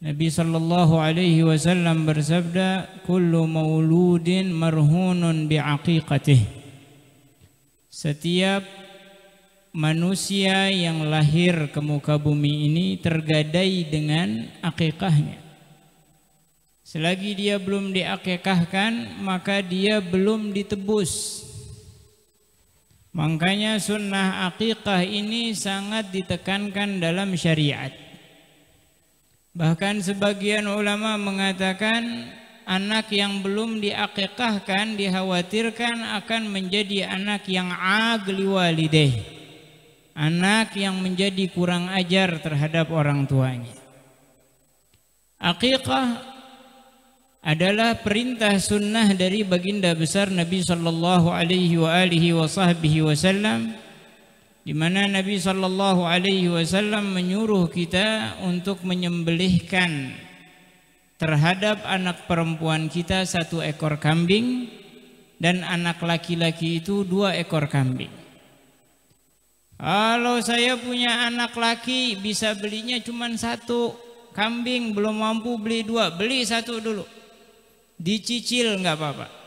Nabi sallallahu alaihi wasallam bersabda, "Kullu mauludin marhunun bi'aqiqatih." Setiap manusia yang lahir ke muka bumi ini tergadai dengan akikahnya. Selagi dia belum diakikahkan, maka dia belum ditebus. Makanya sunnah akikah ini sangat ditekankan dalam syariat. Bahkan sebagian ulama mengatakan anak yang belum diakikahkan dikhawatirkan akan menjadi anak yang agli walideh. Anak yang menjadi kurang ajar terhadap orang tuanya. Akikah adalah perintah sunnah dari baginda besar Nabi sallallahu alaihi wa wasallam di mana Nabi Shallallahu Alaihi Wasallam menyuruh kita untuk menyembelihkan terhadap anak perempuan kita satu ekor kambing dan anak laki-laki itu dua ekor kambing. Kalau saya punya anak laki bisa belinya cuma satu kambing belum mampu beli dua beli satu dulu dicicil nggak apa-apa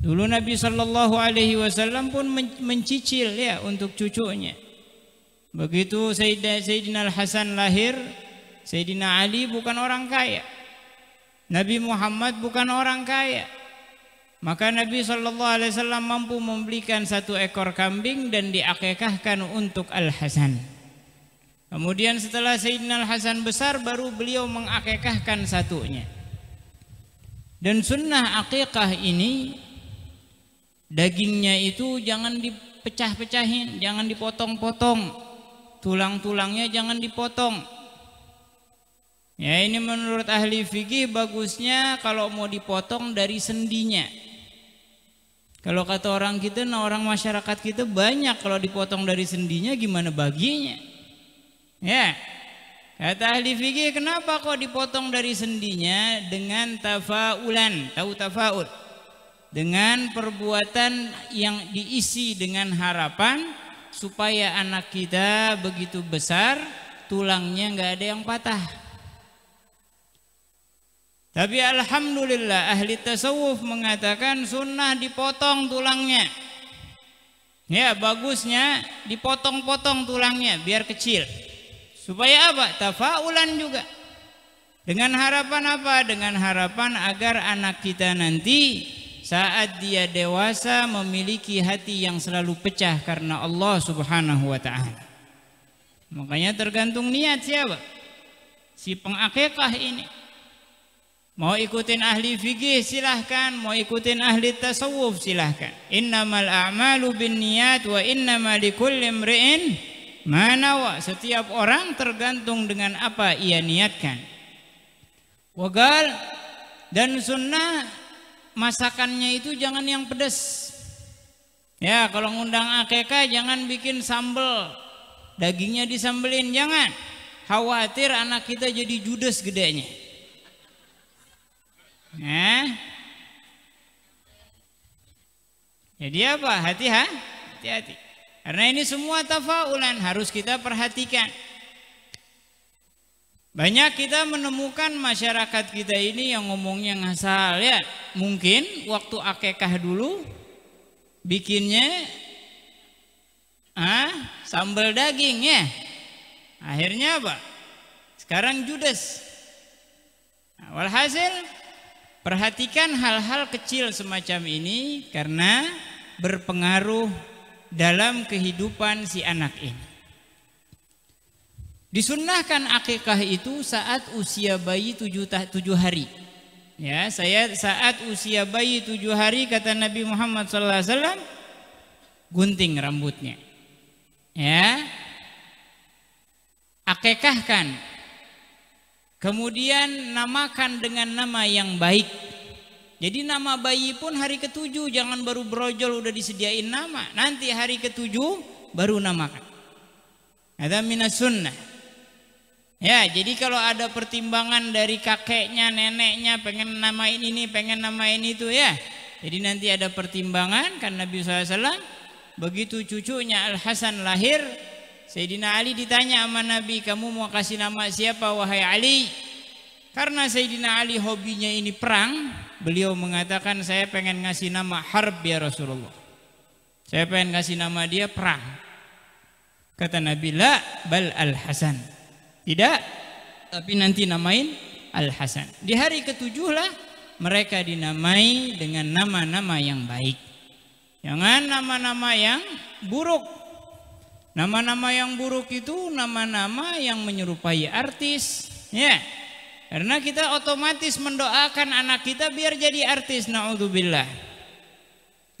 Dulu Nabi Shallallahu Alaihi Wasallam pun mencicil ya untuk cucunya. Begitu Sayyidina, Al Hasan lahir, Sayyidina Ali bukan orang kaya. Nabi Muhammad bukan orang kaya. Maka Nabi Shallallahu Alaihi Wasallam mampu membelikan satu ekor kambing dan diakekahkan untuk Al Hasan. Kemudian setelah Sayyidina Al Hasan besar baru beliau mengakekahkan satunya. Dan sunnah akikah ini Dagingnya itu jangan dipecah-pecahin, jangan dipotong-potong. Tulang-tulangnya jangan dipotong. Ya ini menurut ahli fikih bagusnya kalau mau dipotong dari sendinya. Kalau kata orang kita, nah orang masyarakat kita banyak kalau dipotong dari sendinya gimana baginya? Ya, kata ahli fikih kenapa kok dipotong dari sendinya dengan tafaulan? Tahu tafaul? Dengan perbuatan yang diisi dengan harapan supaya anak kita begitu besar tulangnya nggak ada yang patah. Tapi alhamdulillah ahli tasawuf mengatakan sunnah dipotong tulangnya. Ya bagusnya dipotong-potong tulangnya biar kecil. Supaya apa? Tafaulan juga. Dengan harapan apa? Dengan harapan agar anak kita nanti saat dia dewasa memiliki hati yang selalu pecah karena Allah Subhanahu wa taala. Makanya tergantung niat siapa? Si pengakekah ini. Mau ikutin ahli fikih silahkan, mau ikutin ahli tasawuf silahkan. Innamal a'malu bin niat wa innama likulli imri'in manawa. Setiap orang tergantung dengan apa ia niatkan. Wagal dan sunnah masakannya itu jangan yang pedas. Ya, kalau ngundang akekah jangan bikin sambel. Dagingnya disambelin, jangan. Khawatir anak kita jadi judes gedenya. Ya. Jadi apa? Hati-hati. Karena ini semua tafaulan harus kita perhatikan. Banyak kita menemukan masyarakat kita ini yang ngomongnya ngasal ya. Mungkin waktu akekah dulu bikinnya ah, sambal daging ya. Akhirnya apa? Sekarang judes. Walhasil perhatikan hal-hal kecil semacam ini karena berpengaruh dalam kehidupan si anak ini. Disunnahkan akikah itu saat usia bayi tujuh, tujuh hari. Ya, saya saat usia bayi tujuh hari kata Nabi Muhammad SAW gunting rambutnya. Ya, akikahkan. Kemudian namakan dengan nama yang baik. Jadi nama bayi pun hari ketujuh jangan baru brojol udah disediain nama. Nanti hari ketujuh baru namakan. Ada minas sunnah. Ya, jadi kalau ada pertimbangan dari kakeknya, neneknya pengen namain ini, pengen namain itu ya. Jadi nanti ada pertimbangan kan Nabi SAW begitu cucunya Al Hasan lahir, Sayyidina Ali ditanya sama Nabi, kamu mau kasih nama siapa wahai Ali? Karena Sayyidina Ali hobinya ini perang, beliau mengatakan saya pengen ngasih nama Harb ya Rasulullah. Saya pengen ngasih nama dia perang. Kata Nabi, la bal al-Hasan. Tidak, tapi nanti namain al-Hasan. Di hari ketujuh lah mereka dinamai dengan nama-nama yang baik. Jangan nama-nama yang buruk. Nama-nama yang buruk itu nama-nama yang menyerupai artis, ya. Karena kita otomatis mendoakan anak kita biar jadi artis, naudzubillah.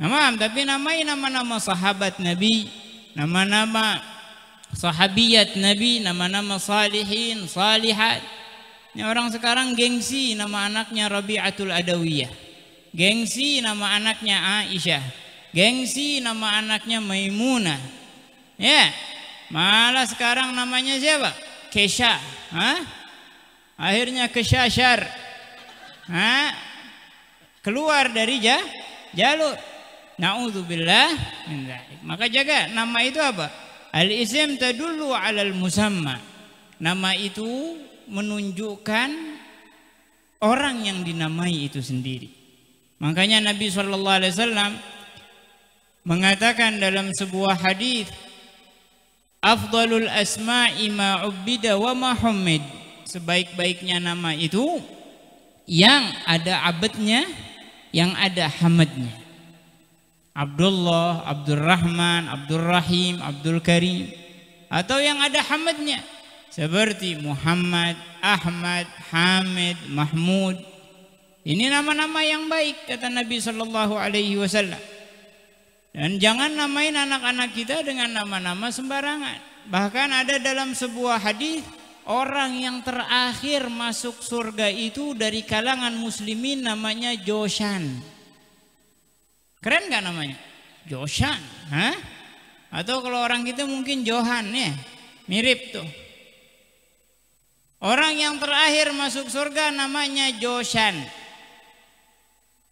Nama, tapi namai nama-nama sahabat Nabi, nama-nama sahabiyat Nabi, nama-nama salihin, salihat. Ini orang sekarang gengsi nama anaknya Rabi'atul Adawiyah. Gengsi nama anaknya Aisyah. Gengsi nama anaknya Maimunah. Ya. Malah sekarang namanya siapa? Kesha. Hah? akhirnya kesyashar ha? keluar dari ja, jalur naudzubillah min maka jaga nama itu apa al isim tadullu alal musamma. Nama itu menunjukkan orang yang dinamai itu sendiri. Makanya Nabi sallallahu alaihi wasallam mengatakan dalam sebuah hadis afdalul asma'i ma wa sebaik-baiknya nama itu yang ada abadnya, yang ada hamadnya. Abdullah, Abdurrahman, Abdurrahim, Abdul Karim atau yang ada hamadnya seperti Muhammad, Ahmad, Hamid, Mahmud. Ini nama-nama yang baik kata Nabi Shallallahu Alaihi Wasallam. Dan jangan namain anak-anak kita dengan nama-nama sembarangan. Bahkan ada dalam sebuah hadis Orang yang terakhir masuk surga itu dari kalangan muslimin namanya Joshan. Keren gak namanya? Joshan. Hah? Atau kalau orang kita mungkin Johan ya. Mirip tuh. Orang yang terakhir masuk surga namanya Joshan.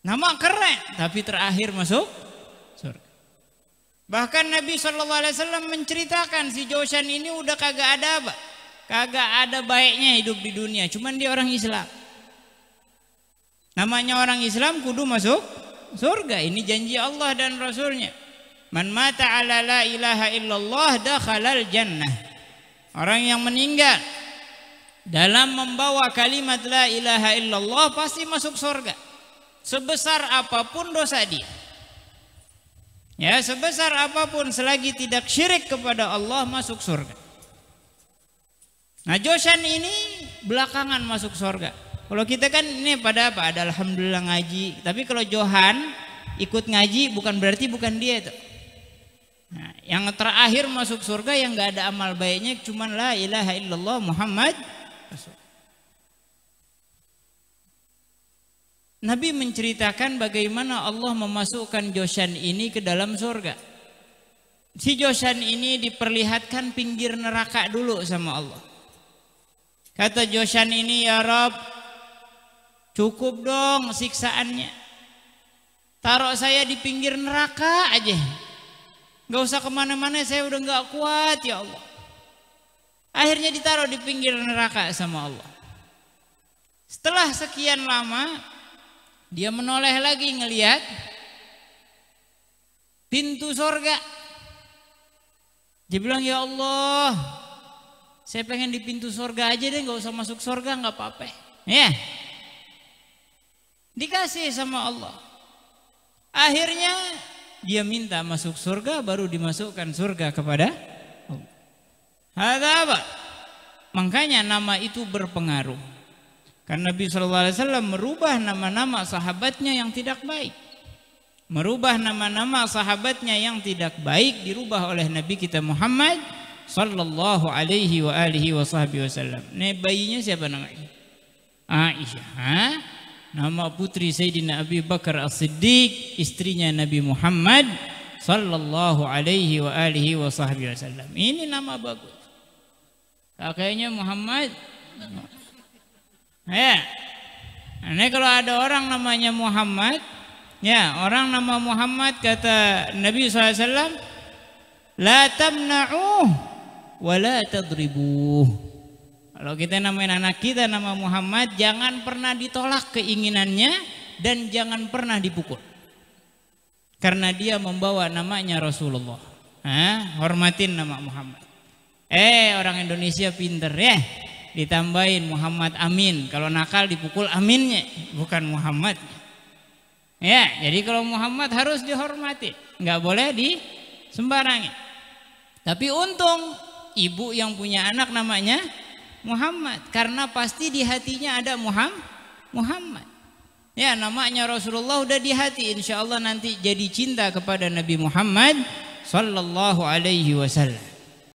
Nama keren, tapi terakhir masuk surga. Bahkan Nabi SAW menceritakan si Joshan ini udah kagak ada apa? Kagak ada baiknya hidup di dunia, cuman dia orang Islam. Namanya orang Islam kudu masuk surga. Ini janji Allah dan Rasulnya. Man mata ala la ilaha illallah dakhalal jannah. Orang yang meninggal dalam membawa kalimat la ilaha illallah pasti masuk surga. Sebesar apa pun dosa dia. Ya, sebesar apa pun selagi tidak syirik kepada Allah masuk surga. Nah Josan ini belakangan masuk surga. Kalau kita kan ini pada apa? Ada alhamdulillah ngaji. Tapi kalau Johan ikut ngaji bukan berarti bukan dia itu. Nah, yang terakhir masuk surga yang nggak ada amal baiknya cuman la ilaha illallah Muhammad Nabi menceritakan bagaimana Allah memasukkan Josan ini ke dalam surga. Si Josan ini diperlihatkan pinggir neraka dulu sama Allah. Kata Joshan ini ya Rob cukup dong siksaannya. Taruh saya di pinggir neraka aja. Gak usah ke mana-mana saya udah gak kuat ya Allah. Akhirnya ditaruh di pinggir neraka sama Allah. Setelah sekian lama dia menoleh lagi ngelihat pintu sorga. Dia bilang ya Allah saya pengen di pintu surga aja deh, nggak usah masuk surga nggak apa-apa. Ya, dikasih sama Allah. Akhirnya dia minta masuk surga, baru dimasukkan surga kepada Allah. Ada apa? Makanya nama itu berpengaruh. Karena Nabi SAW merubah nama-nama sahabatnya yang tidak baik. Merubah nama-nama sahabatnya yang tidak baik dirubah oleh Nabi kita Muhammad sallallahu alaihi wasallam. Bayinya siapa namanya? Aisyah. Nama putri Sayyidina Abi Bakar As-Siddiq, istrinya Nabi Muhammad sallallahu alaihi wa alihi wa sahbihi wasallam. Ini nama bagus. Kakeknya Muhammad. Ya. Ini kalau ada orang namanya Muhammad, ya orang nama Muhammad kata Nabi SAW, la tamna'uh wala tadribuh. Kalau kita namain anak kita nama Muhammad, jangan pernah ditolak keinginannya dan jangan pernah dipukul. Karena dia membawa namanya Rasulullah. Hah? Hormatin nama Muhammad. Eh orang Indonesia pinter ya. Ditambahin Muhammad Amin. Kalau nakal dipukul Aminnya, bukan Muhammad. Ya, jadi kalau Muhammad harus dihormati, nggak boleh di sembarangi. Tapi untung ibu yang punya anak namanya Muhammad. Karena pasti di hatinya ada Muhammad. Ya namanya Rasulullah udah di hati. Insya Allah nanti jadi cinta kepada Nabi Muhammad Sallallahu alaihi wasallam